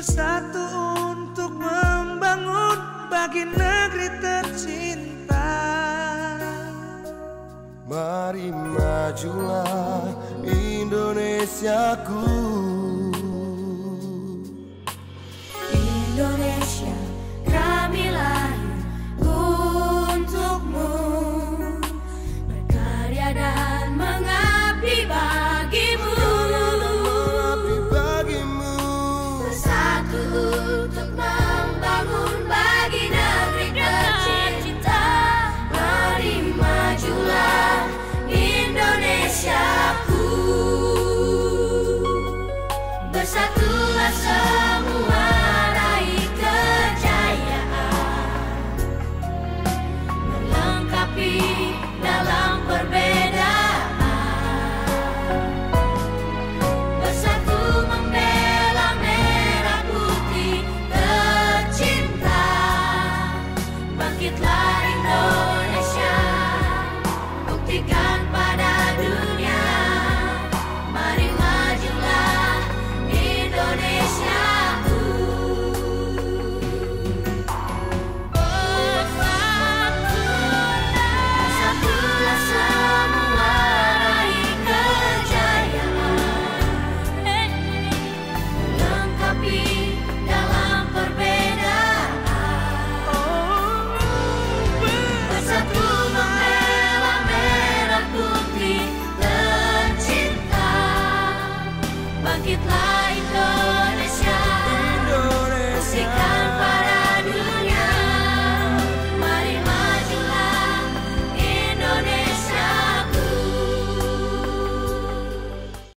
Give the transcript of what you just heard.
bersatu untuk membangun bagi negeri tercinta. Mari majulah Indonesiaku Bersatu untuk membangun bagi negeri tercinta Mari majulah Indonesiaku. Bersatulah Bakit laring doon na siya? Kung tigas